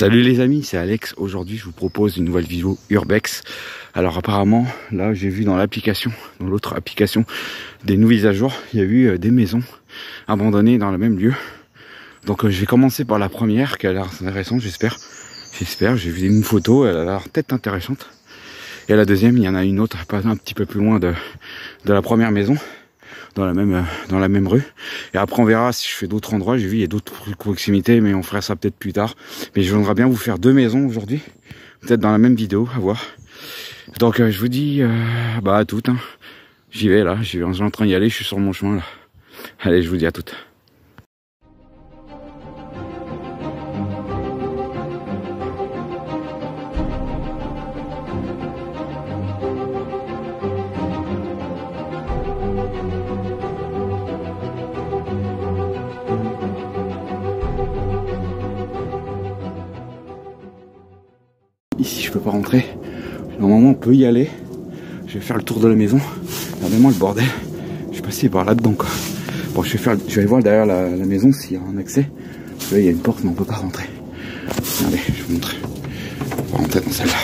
Salut les amis, c'est Alex. Aujourd'hui, je vous propose une nouvelle vidéo Urbex. Alors apparemment, là, j'ai vu dans l'application, dans l'autre application, des nouvelles à jour, il y a eu euh, des maisons abandonnées dans le même lieu. Donc euh, je vais commencer par la première, qui a l'air intéressante, j'espère. J'espère, j'ai vu une photo, elle a l'air peut-être intéressante. Et la deuxième, il y en a une autre, pas un petit peu plus loin de, de la première maison dans la même dans la même rue. Et après on verra si je fais d'autres endroits. J'ai vu il y a d'autres proximités, mais on fera ça peut-être plus tard. Mais je voudrais bien vous faire deux maisons aujourd'hui, peut-être dans la même vidéo, à voir. Donc euh, je vous dis euh, bah à toutes. Hein. J'y vais là, je suis en train d'y aller, je suis sur mon chemin là. Allez, je vous dis à toutes. Peut y aller. Je vais faire le tour de la maison. Regardez-moi le bordel. Je suis passé par là-dedans, quoi. Bon, je vais faire, je vais aller voir derrière la, maison s'il y a un accès. Là, il y a une porte, mais on peut pas rentrer. Regardez, je vous montre. On va rentrer dans celle-là.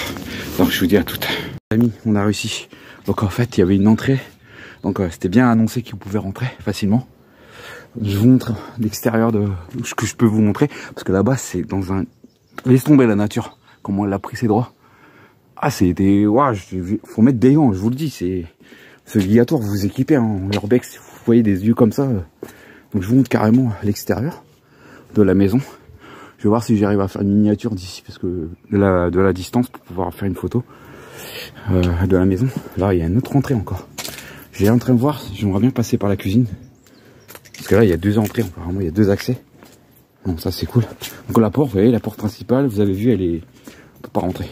Donc, je vous dis à toutes. Amis, on a réussi. Donc, en fait, il y avait une entrée. Donc, euh, c'était bien annoncé qu'ils pouvaient rentrer facilement. Je vous montre l'extérieur de ce que je peux vous montrer. Parce que là-bas, c'est dans un... Laisse tomber la nature comment elle a pris ses droits. Ah, c'était, waouh, faut mettre des gants, je vous le dis, c'est, c'est obligatoire, vous vous équipez en hein, urbex, vous voyez des yeux comme ça. Donc je vous montre carrément l'extérieur de la maison. Je vais voir si j'arrive à faire une miniature d'ici, parce que de la, distance pour pouvoir faire une photo euh, de la maison. Là, il y a une autre entrée encore. J'ai en train de voir, j'aimerais bien passer par la cuisine. Parce que là, il y a deux entrées, apparemment, il y a deux accès. Bon, ça c'est cool. Donc la porte, vous voyez, la porte principale, vous avez vu, elle est, pas rentrer.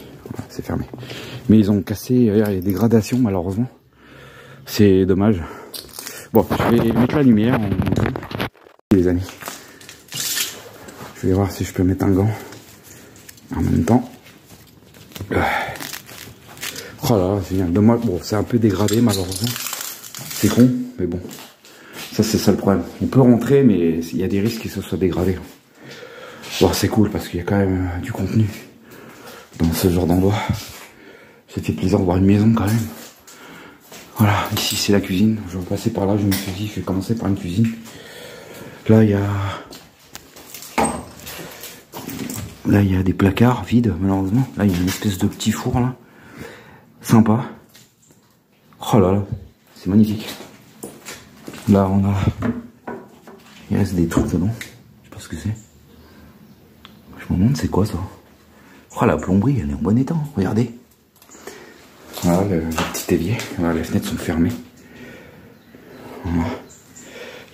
C'est fermé. Mais ils ont cassé, il y a des gradations malheureusement. C'est dommage. Bon, je vais mettre la lumière les amis. Je vais voir si je peux mettre un gant en même temps. Oh là, c'est bien. Dommage. Bon, c'est un peu dégradé malheureusement. C'est con, mais bon. Ça, c'est ça le problème. On peut rentrer, mais il y a des risques que ce soit dégradé. Bon, c'est cool parce qu'il y a quand même du contenu dans ce genre d'endroit. C'était plaisir de voir une maison quand même. Voilà, ici c'est la cuisine. Je vais passer par là, je me suis dit, je vais commencer par une cuisine. Là, il y a... Là, il y a des placards vides, malheureusement. Là, il y a une espèce de petit four, là. Sympa. Oh là là, c'est magnifique. Là, on a... Il reste des trucs dedans. Je sais pas ce que c'est. Je me demande c'est quoi ça? Oh, la plomberie, elle est en bon état, regardez. Voilà le, petit évier. Voilà, les fenêtres sont fermées. Voilà.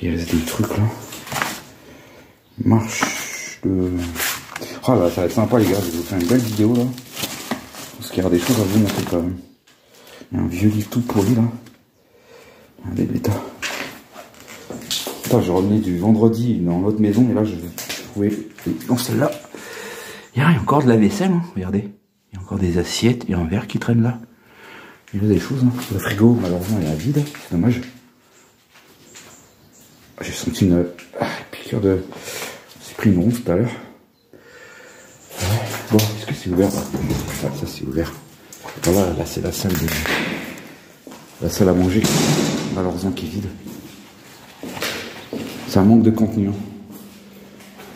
Il reste des trucs là. Marche de. Oh là, ça va être sympa les gars, je vais vous faire une belle vidéo là. Parce qu'il y a des choses à vous montrer quand même. Il y a un vieux livre tout pourri là. Regardez l'état. je revenais du vendredi dans l'autre maison et là je vais trouver dans celle-là. Il y a encore de la vaisselle, hein, regardez. Il y a encore des assiettes, il y a un verre qui traîne là. Il y a des choses. Hein. Le frigo, malheureusement, il est vide. C'est dommage. J'ai senti une ah, piqûre de... C'est tout à l'heure. Bon, est-ce que c'est ouvert? Là Ça, c'est ouvert. Voilà, là c'est la salle de... La salle à manger, malheureusement qui est vide. C'est un manque de contenu. Hein.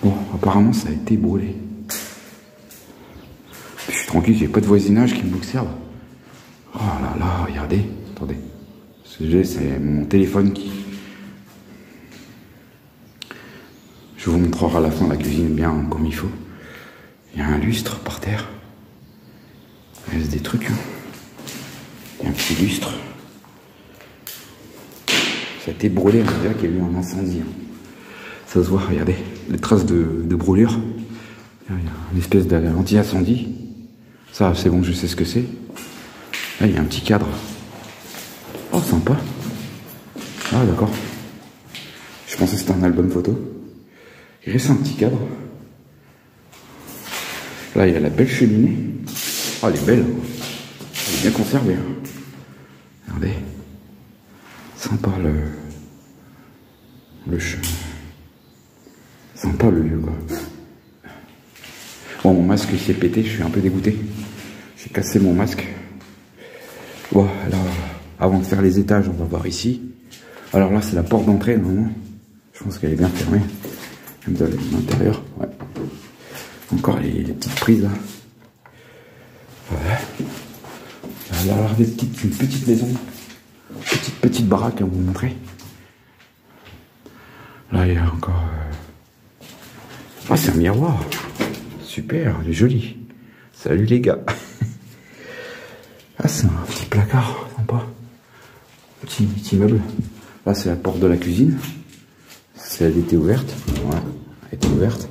Bon, apparemment ça a été brûlé tranquille, j'ai pas de voisinage qui m'observe. Oh là là, regardez, attendez. Ce que j'ai, c'est mon téléphone qui. Je vous montrerai à la fin la cuisine bien comme il faut. Il y a un lustre par terre. Il reste des trucs. Hein. Il y a un petit lustre. Ça a été brûlé, on dirait qu'il y a eu un incendie. Hein. Ça se voit, regardez, les traces de, de brûlure. Il y a une espèce d'anti-incendie. Ça, c'est bon, je sais ce que c'est. Là, il y a un petit cadre. Oh, sympa. Ah, d'accord. Je pensais que c'était un album photo. Il reste un petit cadre. Là, il y a la belle cheminée. Oh, elle est belle. Elle est bien conservée. Regardez. Sympa le. Le Sympa le lieu, quoi. Bon, mon masque s'est pété, je suis un peu dégoûté. J'ai cassé mon masque. Bon, alors, avant de faire les étages, on va voir ici. Alors là, c'est la porte d'entrée, normalement. Je pense qu'elle est bien fermée. Même de l'intérieur, ouais. Encore les, petites prises, là. Ouais. Alors, des petites, une petite maison. Petite, petite baraque à vous montrer. Là, il y a encore... Euh, ah, c'est un miroir. Super, il est joli. Salut les gars. ah, c'est un petit placard, sympa. Petit, petit meuble. Là, c'est la porte de la cuisine. C'est elle était ouverte. Ouais, elle était ouverte.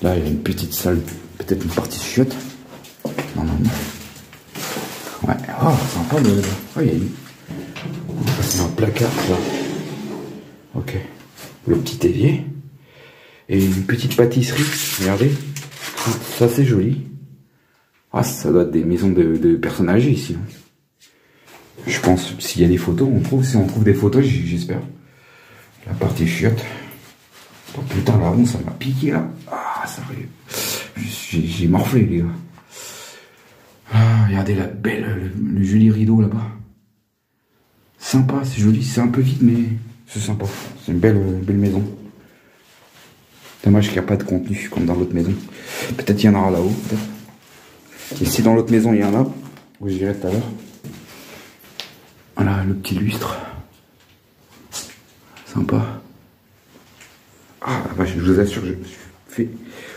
Là, il y a une petite salle, peut-être une partie chiotte. Normalement. Ouais, oh, sympa. Oh, il y a une. C'est un placard, ça. Ok. Le petit évier. Et une petite pâtisserie. Regardez. Ça, c'est joli. Ah, ça doit être des maisons de, personnes âgées ici. Hein. Je pense, s'il y a des photos, on trouve, si on trouve des photos, j'espère. La partie chiotte. Oh putain, la ronde, ça m'a piqué là. Ah, ça J'ai morflé, les gars. Ah, regardez la belle, le, joli rideau là-bas. Sympa, c'est joli, c'est un peu vide, mais c'est sympa. C'est une belle, belle maison. Dommage qu'il n'y a pas de contenu comme dans l'autre maison. Peut-être qu'il y en aura là-haut. Et si dans l'autre maison il y en a, où j'irai tout à l'heure. Voilà le petit lustre. Sympa. Ah je vous assure, je me suis fait,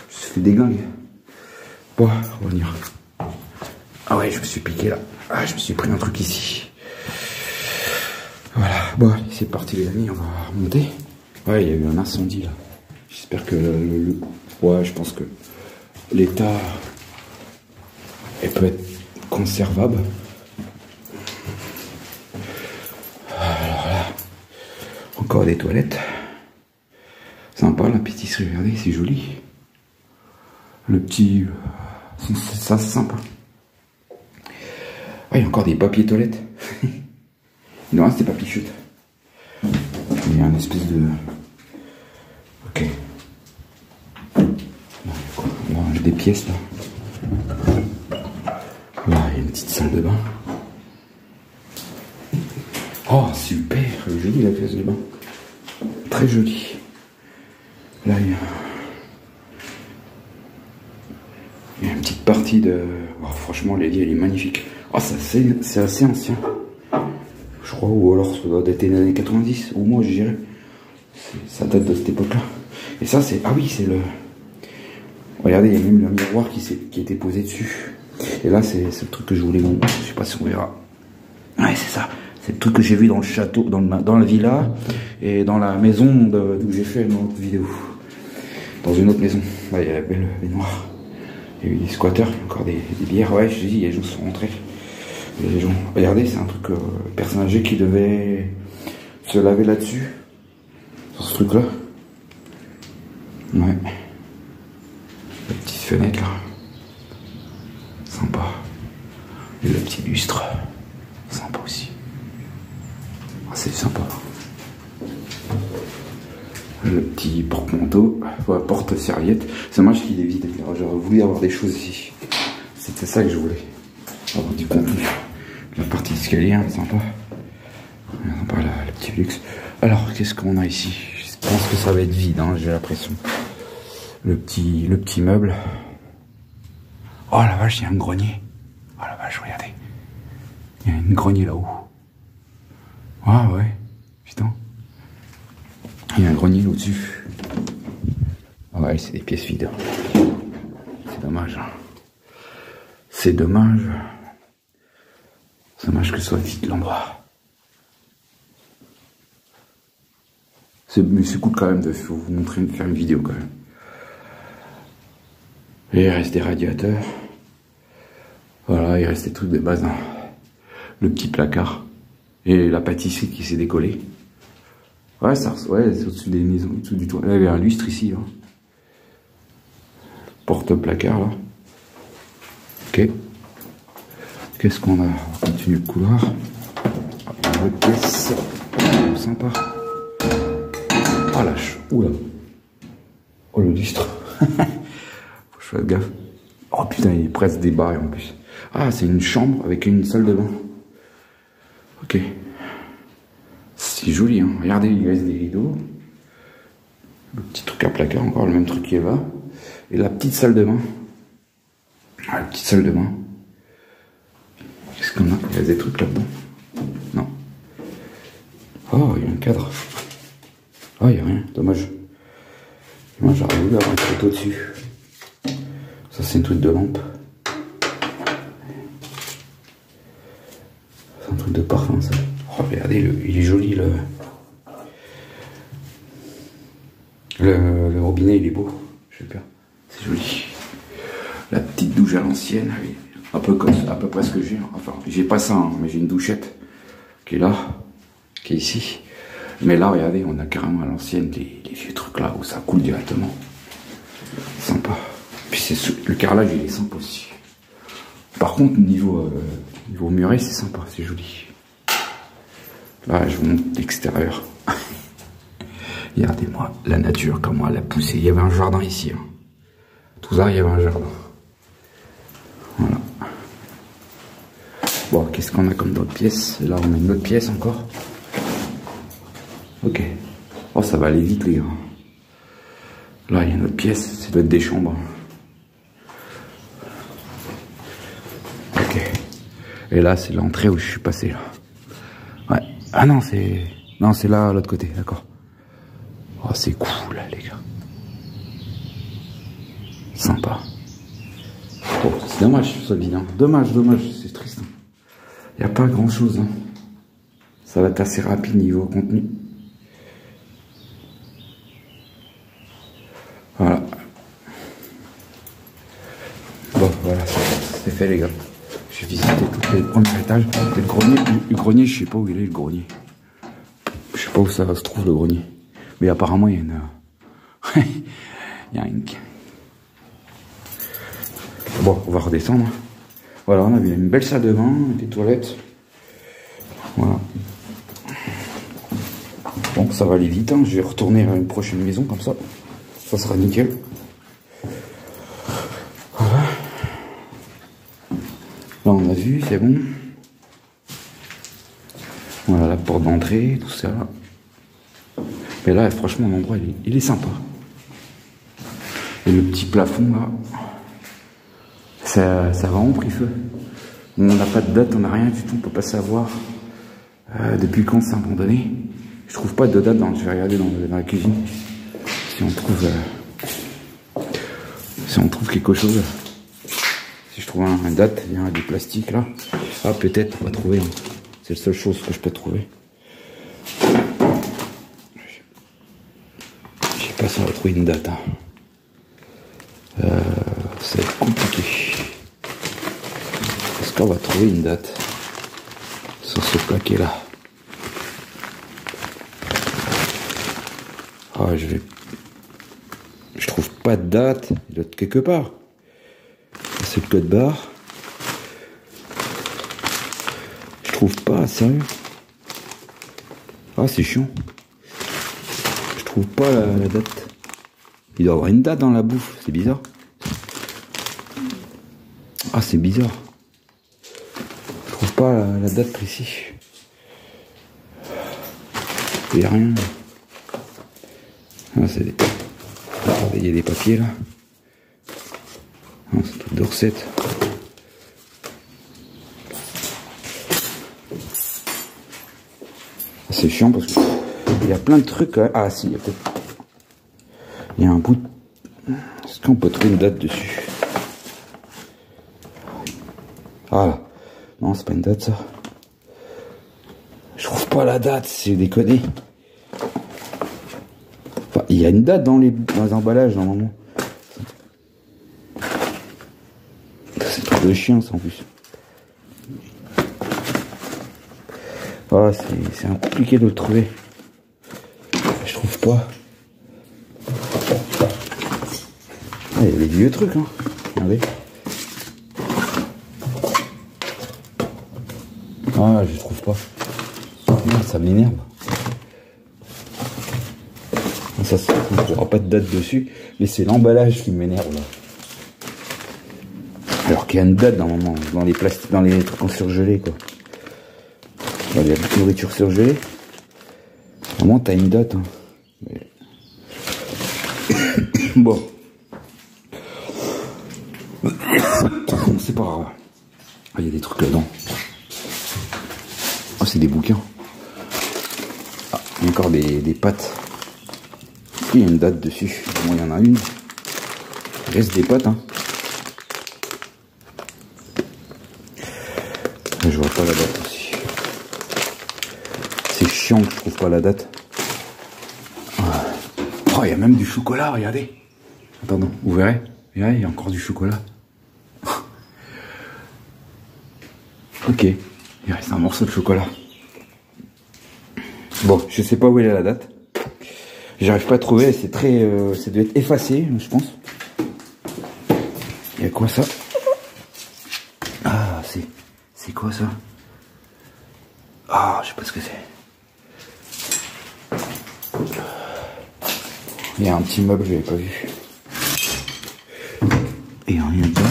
je suis fait déglinguer. Bon, revenir. Ah ouais, je me suis piqué là. Ah, je me suis pris un truc ici. Voilà, bon, c'est parti les amis, on va remonter. Ouais, il y a eu un incendie là. J'espère que le, Ouais, je pense que l'état... Elle peut être conservable. Encore des toilettes. Sympa la pâtisserie, regardez, c'est joli. Le petit. Ça, c'est sympa. Ah, il y a encore des papiers toilettes. il en reste des papiers chutes. Il y a une espèce de. Ok. Bon, j'ai des pièces là. Là, il y a une petite salle de bain. Oh, super, joli la pièce de bain. Très joli. Là, il y a, une petite partie de... Oh, franchement, lits, elle est magnifique. Oh, c'est assez, ancien. Je crois, ou alors ça doit dater des années 90, ou moi, je dirais. Ça date de cette époque-là. Et ça, c'est... Ah oui, c'est le... Regardez, il y a même le miroir qui, qui été posé dessus. Et là, c'est le truc que je voulais montrer. Je sais pas si on verra. Ouais, c'est ça. C'est le truc que j'ai vu dans le château, dans, le, dans la villa et dans la maison d'où j'ai fait une autre vidéo. Dans une autre maison. il y a la belle baignoire. Il y a eu des squatters, encore des, bières. Ouais, je dis, les gens sont rentrés. Les gens. Regardez, c'est un truc euh, personne qui devait se laver là-dessus. Sur ce truc-là. Ouais. La petite fenêtre là. Sympa. Le petit lustre. Sympa aussi c'est sympa. Le petit porte-manteau, porte-serviette. C'est dommage qu'il est vide. J'aurais voulu avoir des choses ici. C'était ça que je voulais. Avoir du contenu. La partie escalier, hein, sympa. Sympa le petit luxe. Alors, qu'est-ce qu'on a ici? Je pense que ça va être vide, hein, j'ai l'impression. Le petit, le petit meuble. Oh la vache, il y a un grenier. Oh la vache, regardez. Il y a une grenier là-haut. Ah ouais, putain. Il y a un grenier au-dessus. Ah ouais, c'est des pièces vides. C'est dommage. C'est dommage. C'est dommage que ce soit vide l'endroit. Mais c'est cool quand même de vous montrer, de faire une vidéo quand même. Et il reste des radiateurs. Voilà, il reste des trucs de base. Hein. Le petit placard. Et la pâtisserie qui s'est décollée. Ouais, ça, ouais, c'est au-dessus des maisons, au-dessus du toit. Il y avait un lustre ici. Hein. Porte-placard, là. Ok. Qu'est-ce qu'on a? On continue le couloir. Une pièce. Sympa. Ah, lâche. Oula. Oh, le lustre. Faites gaffe. Oh putain, il est presque débarré en plus. Ah, c'est une chambre avec une salle de bain. Ok. C'est joli, hein. Regardez, il reste des rideaux. Le petit truc à placard, encore le même truc qui est là. Et la petite salle de bain. Ah, la petite salle de bain. Qu'est-ce qu'on a? Il y a des trucs là-dedans Non. Oh, il y a un cadre. Oh, il n'y a rien. Dommage. Moi, j'aurais voulu avoir une photo dessus. Ça, c'est une truc de lampe. C'est un de parfum, ça. Oh, regardez, il est joli, le... le... robinet, il est beau. Super. C'est joli. La petite douche à l'ancienne, un peu comme à peu près ce que j'ai. Enfin, j'ai pas ça, hein, mais j'ai une douchette qui est là, qui est ici. Mais là, regardez, on a carrément à l'ancienne les, vieux trucs là où ça coule directement. Sympa. Puis c'est le carrelage, il est sympa aussi. Par contre, niveau, euh, niveau muret, c'est sympa, c'est joli. Là, je vous montre l'extérieur. Regardez-moi la nature, comment elle a poussé. Il y avait un jardin ici. Hein. Tout ça, il y avait un jardin. Voilà. Bon, qu'est-ce qu'on a comme d'autres pièces? Là, on a une autre pièce encore. Ok. Oh, ça va aller vite, les gars. Là, il y a une autre pièce. Ça doit être des chambres. Ok. Et là, c'est l'entrée où je suis passé, là. Ouais. Ah non, c'est... Non, c'est là, l'autre côté, d'accord. Oh, c'est cool, les gars. Sympa. Oh, c'est dommage, ça vide. Hein. Dommage, dommage, c'est triste. Il hein. n'y a pas grand-chose. Hein. Ça va être assez rapide niveau contenu. Voilà. Bon, voilà, c'est fait les gars. J'ai visité tous les premiers étages. Le grenier, le, grenier, je sais pas où il est le grenier. Je sais pas où ça se trouve le grenier. Mais apparemment, il y a une... il y a une... Bon, on va redescendre. Voilà, on a vu une belle salle de bain, des toilettes. Voilà. Bon, ça va aller vite. Hein. Je vais retourner à une prochaine maison comme ça. Ça sera nickel. Voilà. C'est bon. Voilà la porte d'entrée, tout ça. Mais là, franchement, l'endroit, il, est sympa. Et le petit plafond, là, ça, ça a vraiment pris feu. On n'a pas de date, on n'a rien du tout, on peut pas savoir euh, depuis quand c'est abandonné. Je trouve pas de date, donc je vais regarder dans la cuisine si on trouve euh, si on trouve quelque chose si je trouve un, date il y a du plastique là ah peut-être on va trouver hein. c'est la seule chose que je peux trouver je sais pas si on va trouver une date hein. euh, ça va être compliqué est-ce qu'on va trouver une date sur ce paquet là? Ah je vais pas de date, il doit être quelque part. C'est le code barre. Je trouve pas, sérieux. Ah, c'est chiant. Je trouve pas la, date. Il doit avoir une date dans la bouffe, c'est bizarre. Ah, c'est bizarre. Je trouve pas la, date précise. Il n'y a rien. Ah, c'est. Il y a des papiers là. C'est tout de recette. C'est chiant parce qu'il y a plein de trucs. Hein. Ah si, il y a peut-être. Il y a un bout. Est-ce qu'on peut trouver une date dessus? Voilà. Non, c'est pas une date ça. Je trouve pas la date, c'est déconné il y a une date dans les, emballages normalement. C'est trop de chien ça en plus. Ah, c'est compliqué de le trouver. Je trouve pas. Ah, il y a des vieux trucs, hein. Regardez. Ah, je trouve pas. ça m'énerve. Ça, pas de date dessus, mais c'est l'emballage qui m'énerve là. Y a une date dans les plastiques, dans les trucs en surgelé quoi. Dans les nourritures surgelées. Normalement t'as une date. Hein. bon. C'est pas grave. Ah, il y a des trucs là-dedans. Ah, c'est des bouquins. Ah, encore des, des pâtes. Il y a une date dessus. Bon, il y en a une. Il reste des pâtes, hein. Je vois la date aussi. C'est chiant que je trouve pas la date. Oh, il y a même du chocolat, regardez. Attends, vous verrez. il y a encore du chocolat. ok, il reste un morceau de chocolat. Bon, je sais pas où est la date. J'arrive pas à trouver, c'est très... Euh, ça doit être effacé, je pense. Il y a quoi ça? C'est quoi ça? Ah, je sais pas ce que c'est. Il y a un petit meuble, je l'avais pas vu. Et rien dedans.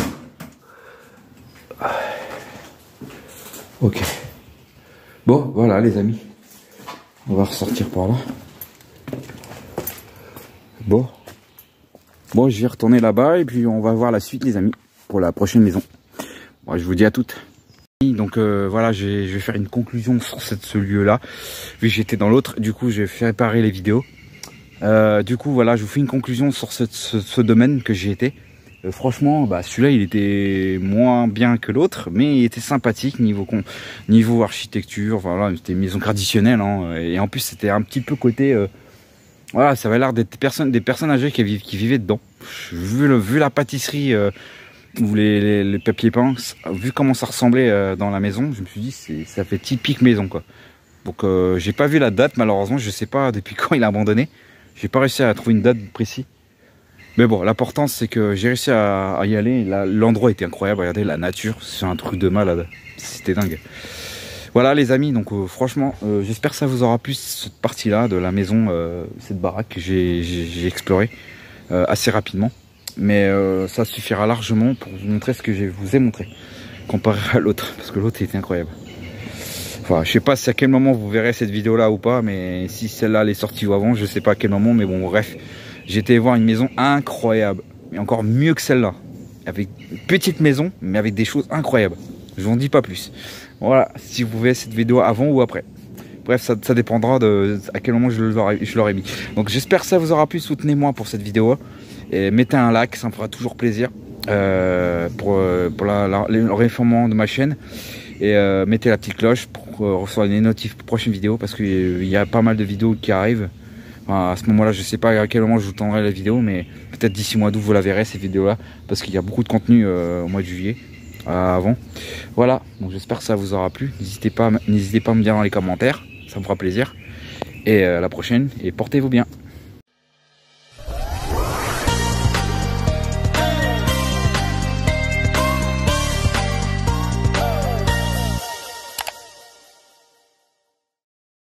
Ok. Bon, voilà les amis. On va ressortir par là. Bon. Bon, je vais retourner là-bas et puis on va voir la suite les amis pour la prochaine maison. Bon, je vous dis à toutes. Donc euh, voilà, je vais faire une conclusion sur ce lieu-là. Vu que j'étais dans l'autre, du coup, je vais faire réparer les vidéos. Euh, du coup, voilà, je vous fais une conclusion sur ce, domaine que j'ai été. Euh, franchement, bah, celui-là, il était moins bien que l'autre, mais il était sympathique niveau niveau architecture. Voilà, c'était une maison traditionnelle, hein, et en plus, c'était un petit peu côté. Voilà, ça avait l'air d'être personnes, des personnes âgées qui, vivaient dedans. Vu la pâtisserie ou les, papiers peints, vu comment ça ressemblait dans la maison, je me suis dit, ça fait typique maison, quoi. Donc, j'ai pas vu la date, malheureusement, je sais pas depuis quand il a abandonné. J'ai pas réussi à trouver une date précise. Mais bon, l'important c'est que j'ai réussi à, y aller. L'endroit était incroyable. Regardez la nature, c'est un truc de malade. C'était dingue. Voilà les amis, donc euh, franchement, euh, j'espère que ça vous aura plu cette partie-là de la maison, euh, cette baraque que j'ai explorée assez rapidement. Mais ça suffira largement pour vous montrer ce que je vous ai montré, comparé à l'autre, parce que l'autre était incroyable. Enfin, je sais pas si à quel moment vous verrez cette vidéo là ou pas, mais si celle-là est sortie ou avant, je sais pas à quel moment, mais bon, bref. J'étais voir une maison incroyable, mais encore mieux que celle-là. Avec une petite maison, mais avec des choses incroyables. Je vous en dis pas plus. Voilà, si vous verrez cette vidéo avant ou après. Bref, ça, dépendra de à quel moment je l'aurai mis. Donc j'espère que ça vous aura plu. Soutenez-moi pour cette vidéo. Et mettez un like, ça me fera toujours plaisir. Euh, pour, euh, pour la, le réformement de ma chaîne. Et euh, mettez la petite cloche pour recevoir les notifs pour prochaines vidéos parce qu'il y a pas mal de vidéos qui arrivent. à ce moment-là, je sais pas à quel moment je vous tendrai la vidéo, mais peut-être d'ici mois d'août vous la verrez ces vidéos-là parce qu'il y a beaucoup de contenu au mois de juillet avant. Voilà, donc j'espère que ça vous aura plu. N'hésitez pas, n'hésitez pas à me dire dans les commentaires, ça me fera plaisir. Et à la prochaine, et portez-vous bien.